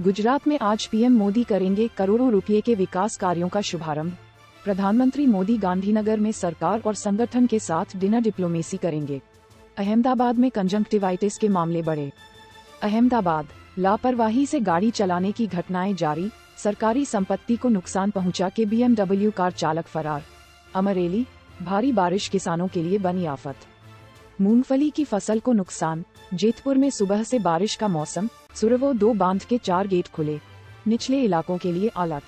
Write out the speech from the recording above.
गुजरात में आज पीएम मोदी करेंगे करोड़ों रुपए के विकास कार्यों का शुभारंभ। प्रधानमंत्री मोदी गांधीनगर में सरकार और संगठन के साथ डिनर डिप्लोमेसी करेंगे। अहमदाबाद में कंजंक्टिवाइटिस के मामले बढ़े। अहमदाबाद, लापरवाही से गाड़ी चलाने की घटनाएँ जारी, सरकारी संपत्ति को नुकसान पहुँचा के बीएमडब्ल्यू कार चालक फरार। अमरेली, भारी बारिश किसानों के लिए बनी आफत। मूंगफली की फ़सल को नुकसान। जेतपुर में सुबह से बारिश का मौसम, सुरवो दो बाँध के चार गेट खुले। निचले इलाकों के लिए अलर्ट।